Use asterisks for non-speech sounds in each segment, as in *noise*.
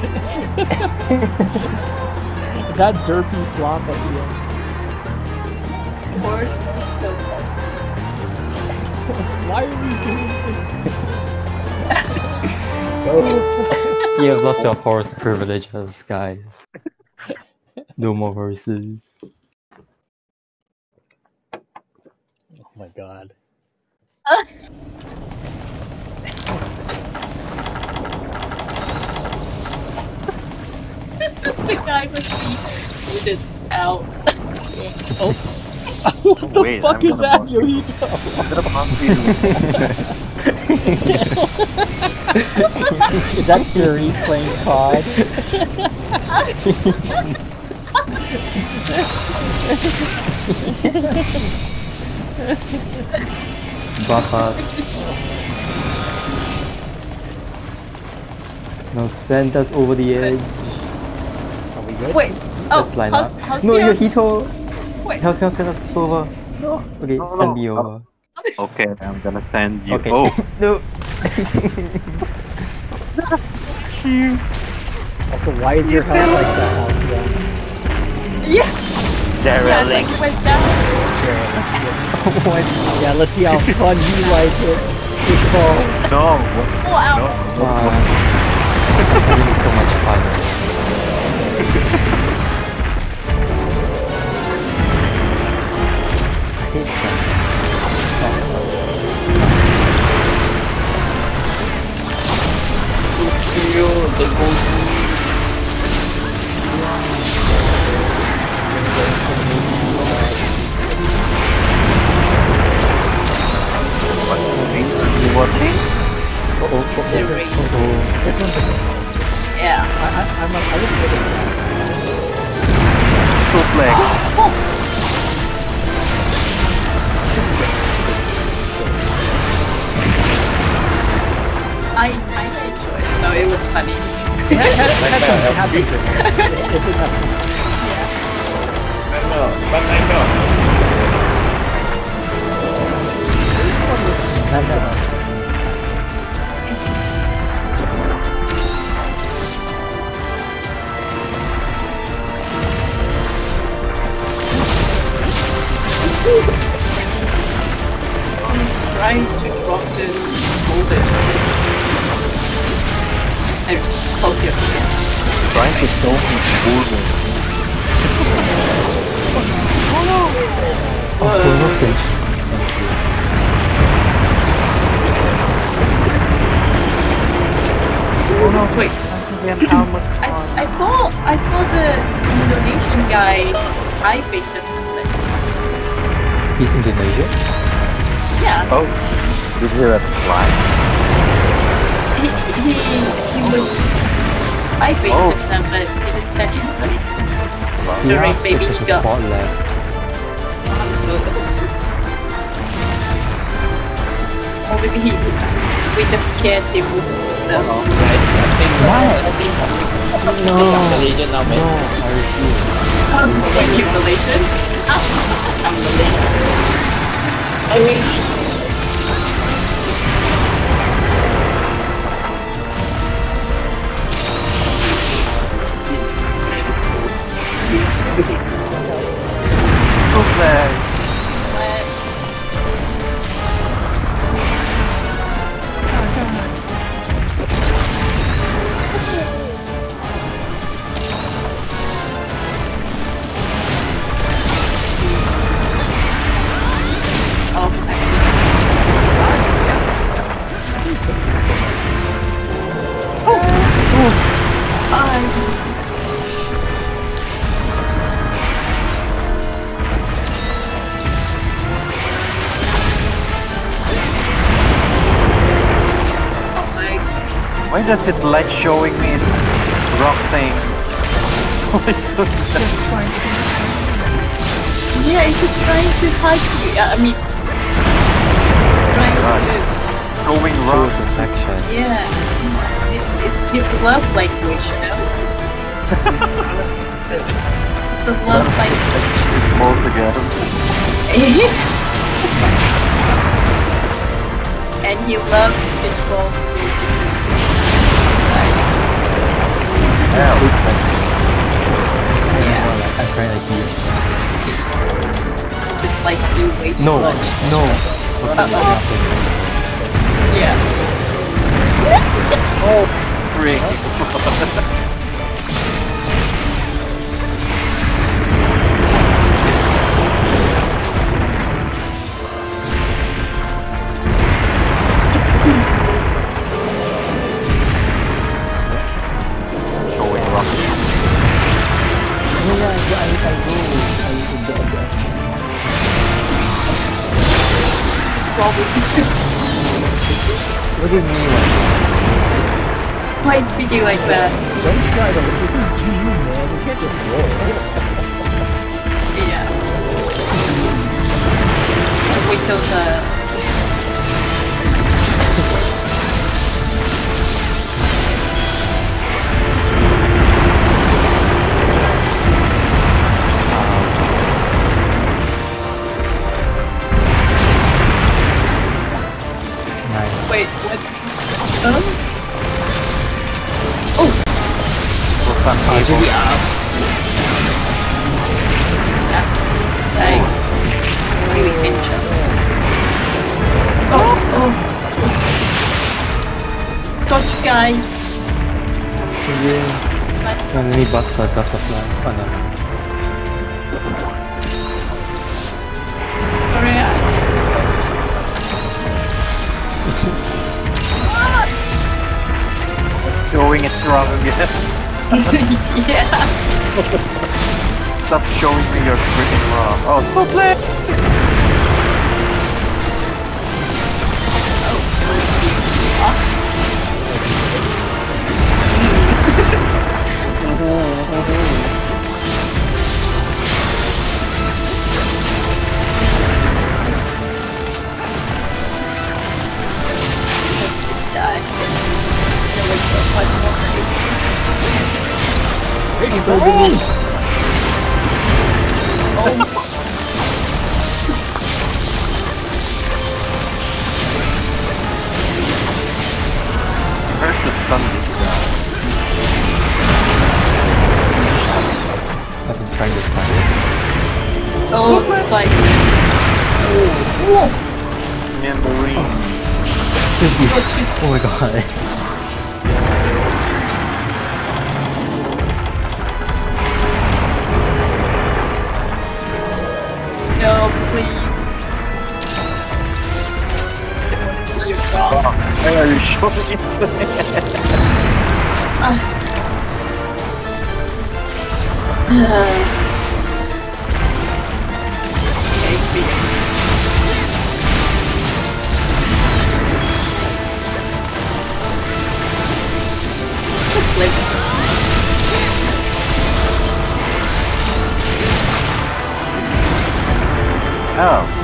*laughs* that derpy flop at the end. Horse is so fun. Why are we doing this? *laughs* You have lost your horse privileges, guys. No more horses. Oh my god. *laughs* guy must be booted out. Oh. what the Wait, fuck I'm is that, bounce you. Yohito? I'm gonna bounce you. Is that Siri playing COD? Buff us. Now send us over the edge. Are we good? Wait, oh, Let's line how, up. how's No, your... Yohito! Wait, Help, help, send us over. No. Okay, No, send no. me over. *laughs* okay, I'm gonna send you. Okay. Oh, *laughs* no. *laughs* Also, why is your health like that, Halcyon? yeah, yeah, derelict. like went down. what? Yeah, let's see how fun you like it. Good ball. No. Wow. No. Wow. Having so much fun. I hate that. What movie are you watching? Oh, oh, oh, The oh, rain. oh, oh. This one's a Yeah. I, I, I'm a, I was good at Oh, I kind of enjoyed it though. It was funny. *laughs* It *laughs* it it. It, it did have some. This one was kind of- He's trying to drop the voltage. And close your eyes. Trying to show me movement. Oh, Whoa. fish. Uh, oh, wait, how much I, I saw I saw the Indonesian guy I typing just a bit. He's Indonesia? Yeah, Oh, did you hear that fly? he, he, he was typing Oh. just now, but didn't send anything. He Alright, asked maybe he got- spot left. Or maybe he, we just scared him with the No, no, I refuse. Accumulation. Suplex. Why does it like showing me its rock thing? *laughs* Why so sad? Yeah, he's just trying to hug you. I mean, trying Right. Going True rock. protection. to. Yeah, it, it's his love language, you know. it's a love *laughs* language. All together. *laughs* and he loved balls because? Yeah, I like you. just likes you way too No, much. no. Yeah. Do you mean? Like, Why is speaking like that? don't try to. This is GU, man. You can't just roll. Yeah. Wait till the. *laughs* Yeah. Are just of life. Oh no. Sorry, I Showing it's wrong again. yeah. Stop showing me your freaking wrong. Oh, stop playing! Where's this guy? I've been trying to find it. Oh, spikes. Whoa! Mandarin. Oh my god. Why are you *laughs* showing me? Oh,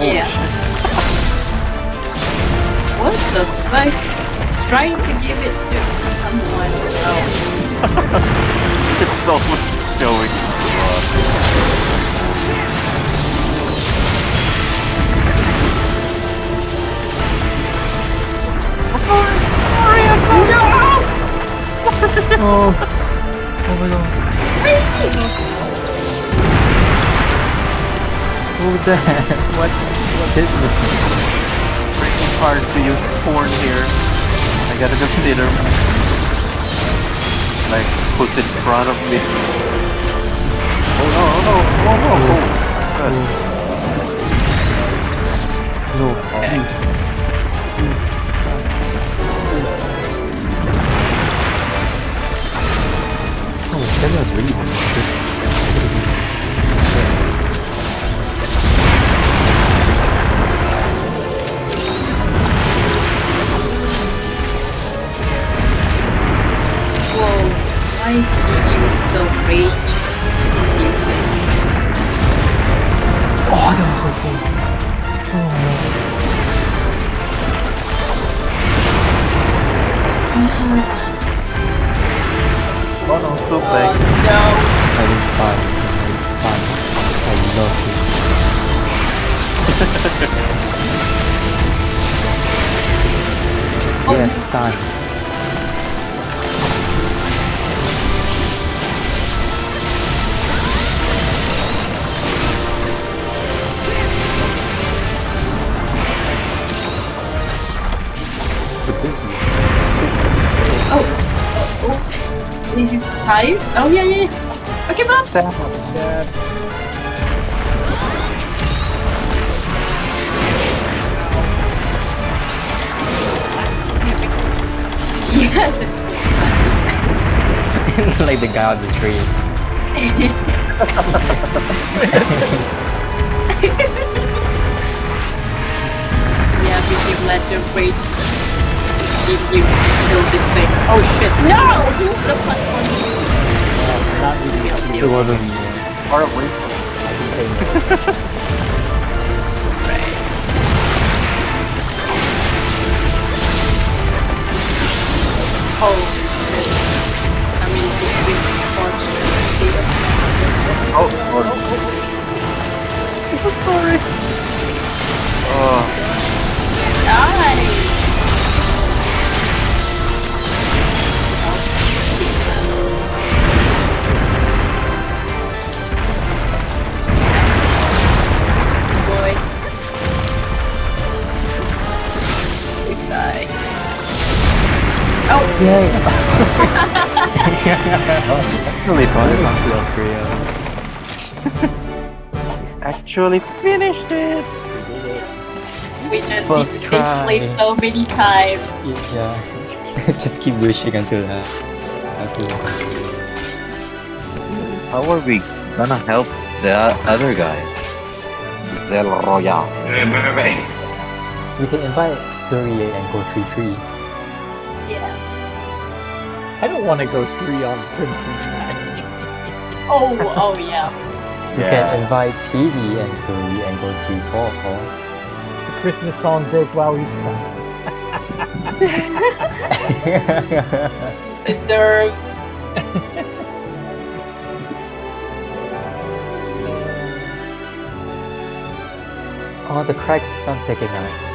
Yeah. What the fuck? Trying to give it to someone *laughs* else. It's almost showing wrong. No! Oh. Oh my god. Oh damn. *laughs* What? What is this? Freaking hard to use porn here. I gotta consider. Like, put in front of me. Oh no, oh no, oh no, oh, good. No. Oh That was really good. Oh no, Oh suplex. no! Having fun. Having fun. I love it. *laughs* Yes, son. This? Oh yeah, yeah, yeah. Okay, Bob. Stab. Dad. Yeah, that's *laughs* pretty like the guy on the tree. *laughs* Yeah, because let the rage give you kill this thing. Oh shit! No! Who the fuck was you? Uh, not really. Feels It wasn't me. Or we I can say no. Right. Holy shit. I mean, this big sponge. See that? Oh, sorry. *laughs* sorry. Oh, Die! Yay! actually What fun. is South Korea? Actually finished it. we just need to First save try. place so many times. Yeah. *laughs* Just keep wishing until that. Until How are we gonna help the other guy? Zell Royale. we can invite Surya and go 3 3. Yeah. I don't want to go three on Crimson Tide. *laughs* Oh, oh yeah. You Yeah. can invite PV and Suri and go 3 4. The Christmas song broke while he's back. *laughs* Deserve. oh, the cracks aren't picking up.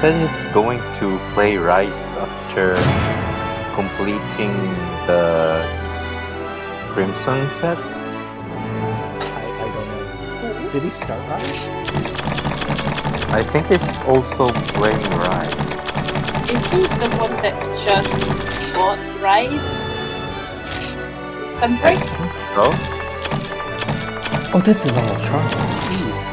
Said he's going to play Rise after completing the Crimson set. I, I don't know. Did he start right? I think he's also playing Rise. Is he the one that just bought rice? Sunbreak? So, Oh, that's a lot of